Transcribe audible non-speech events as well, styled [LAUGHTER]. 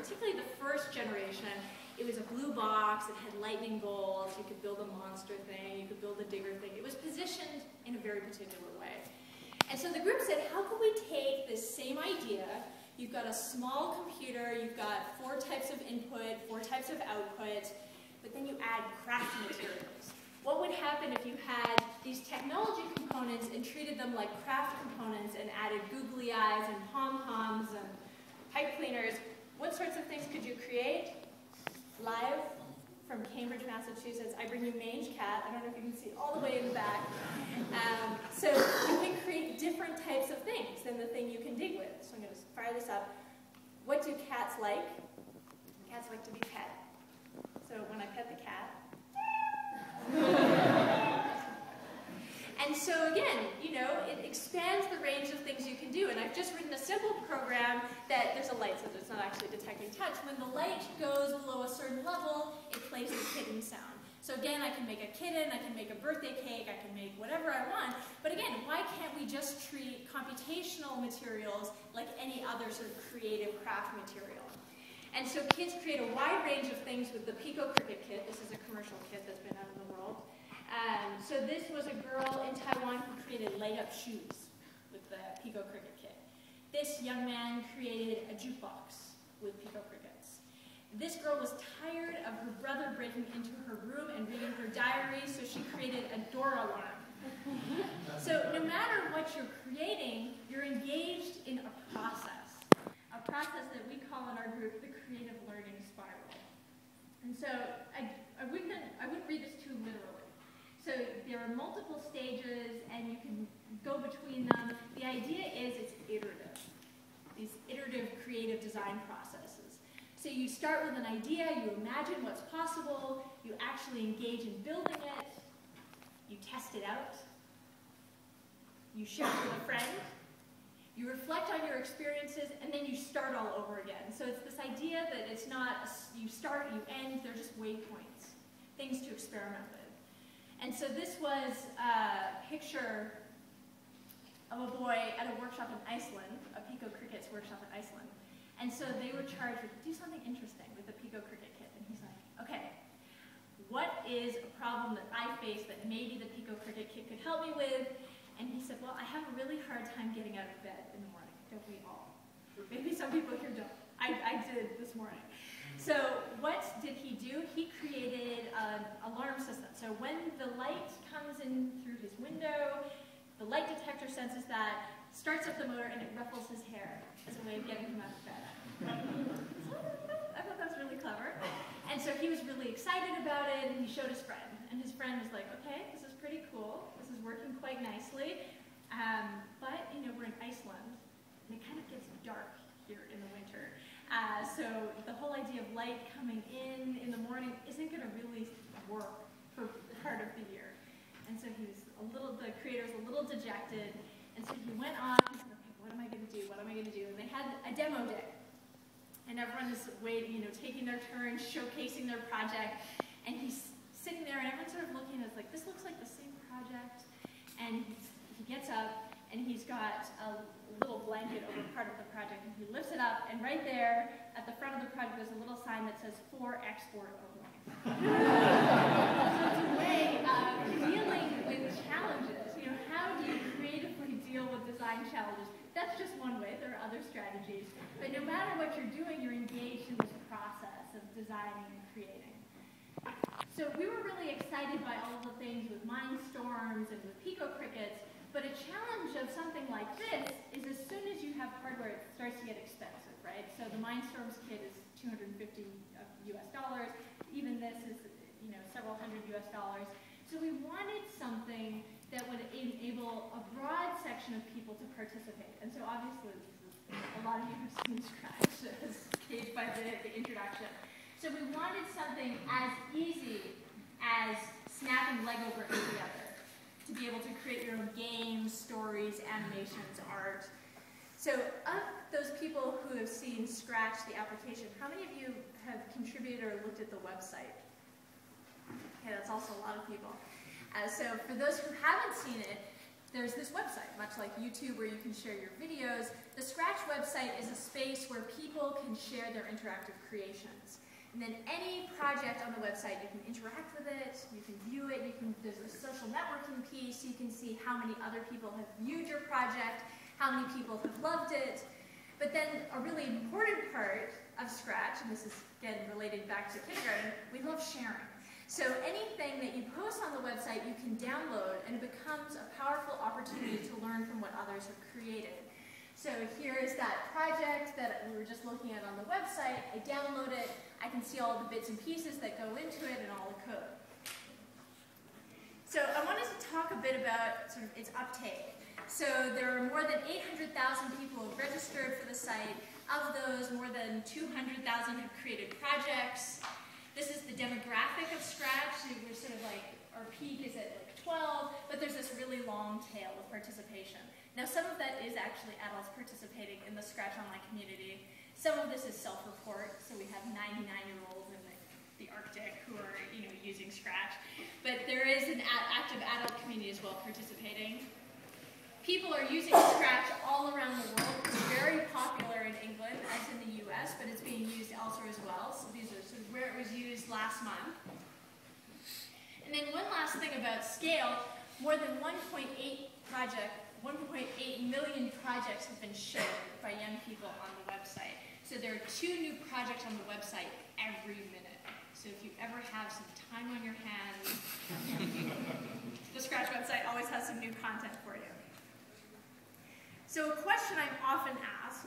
particularly the first generation, it was a blue box, it had lightning bolts, you could build a monster thing, you could build a digger thing. It was positioned in a very particular way. And so the group said, how can we take this same idea, you've got a small computer, you've got four types of input, four types of output, but then you add craft materials. What would happen if you had these technology components and treated them like craft components and added googly eyes and pom-poms and pipe cleaners? What sorts of things could you create? live from Cambridge, Massachusetts. I bring you mange cat. I don't know if you can see all the way in the back. Um, so you can create different types of things than the thing you can dig with. So I'm going to fire this up. What do cats like? Cats like to be pet. So when I pet the cat, [LAUGHS] And so again, you know, it expands the range of things you can do. And I've just written a simple program that there's a light, so it's not actually detecting touch. When the light goes below a certain level, it plays the kitten sound. So again, I can make a kitten, I can make a birthday cake, I can make whatever I want. But again, why can't we just treat computational materials like any other sort of creative craft material? And so kids create a wide range of things with the Pico Cricket kit. This is a commercial kit that's been out in the world. Um, so this was a girl in Taiwan who created light-up shoes with the Pico Cricket kit. This young man created a jukebox with Pico Crickets. This girl was tired of her brother breaking into her room and reading her diary, so she created a door alarm. so no matter what you're creating, you're engaged in a process, a process that we call in our group the creative learning spiral. And so I, I, wouldn't, I wouldn't read this too literally. So there are multiple stages and you can go between them. The idea is it's iterative, these iterative creative design processes. So you start with an idea, you imagine what's possible, you actually engage in building it, you test it out, you share it with a friend, you reflect on your experiences, and then you start all over again. So it's this idea that it's not, you start, you end, they're just waypoints, things to experiment with. And so this was a picture of a boy at a workshop in Iceland, a Pico Crickets workshop in Iceland. And so they were charged with do something interesting with the Pico Cricket kit. And he's like, okay, what is a problem that I face that maybe the Pico Cricket kit could help me with? And he said, well, I have a really hard time getting out of bed in the morning. Don't we all? Maybe some people here don't. I, I did this morning. So what did he do? He created an alarm system. So when the light comes in through his window, the light detector senses that, starts up the motor, and it ruffles his hair as a way of getting him out of bed. I thought that was really clever. And so he was really excited about it, and he showed his friend. And his friend was like, okay, this is pretty cool. This is working quite nicely. Um, but, you know, we're in Iceland, and it kind of gets dark here in the winter. Uh, so the whole idea of light coming in in the morning isn't going to really work for part of the year. And so he was a little, the creator was a little dejected. And so he went on, okay, what am I going to do? What am I going to do? And they had a demo day. And everyone is waiting, you know, taking their turn, showcasing their project. And he's sitting there, and everyone's sort of looking at like, this looks like the same project. And he gets up, and he's got a little blanket over part of the project, and he lifts it up, and right there at the front of the project there's a little sign that says for export only. [LAUGHS] so it's a way of dealing with challenges. You know, how do you creatively deal with design challenges? That's just one way. There are other strategies. But no matter what you're doing, you're engaged in this process of designing and creating. So we were really excited by all the things with Mindstorms and with Pico Crickets, but a challenge of something like this is as soon as you have hardware, it starts to get expensive, right? So the Mindstorms kit is 250 US uh, dollars. Even this is, you know, several hundred US dollars. So we wanted something that would enable a broad section of people to participate. And so obviously, a lot of you have seen Scratch as by the, the introduction. So we wanted something as easy as snapping Lego bricks together to be able to create your own games, stories, animations, art. So of those people who have seen Scratch, the application, how many of you have contributed or looked at the website? Okay, that's also a lot of people. Uh, so for those who haven't seen it, there's this website, much like YouTube where you can share your videos. The Scratch website is a space where people can share their interactive creations. And then any project on the website, you can interact with it, you can view it, you can, there's a social networking piece, you can see how many other people have viewed your project, how many people have loved it. But then a really important part of Scratch, and this is again related back to kindergarten, we love sharing. So anything that you post on the website you can download and it becomes a powerful opportunity to learn from what others have created. So here is that project that we were just looking at on the website. I download it, I can see all the bits and pieces that go into it and all the code. So I wanted to talk a bit about sort of its uptake. So there are more than 800,000 people registered for the site. Of those, more than 200,000 have created projects. This is the demographic of Scratch. So we're sort of like, our peak is at like 12, but there's this really long tail of participation. Now some of that is actually adults participating in the Scratch Online community. Some of this is self-report, so we have 99-year-olds in the, the, Arctic who are you know, using Scratch. But there is an active adult community as well participating. People are using Scratch all around the world. It's very popular in England as in the US, but it's being used elsewhere as well. So these are sort of where it was used last month. And then one last thing about scale, more than 1.8 project 1.8 million projects have been shared by young people on the website. So there are two new projects on the website every minute. So if you ever have some time on your hands, [LAUGHS] the Scratch website always has some new content for you. So a question I'm often asked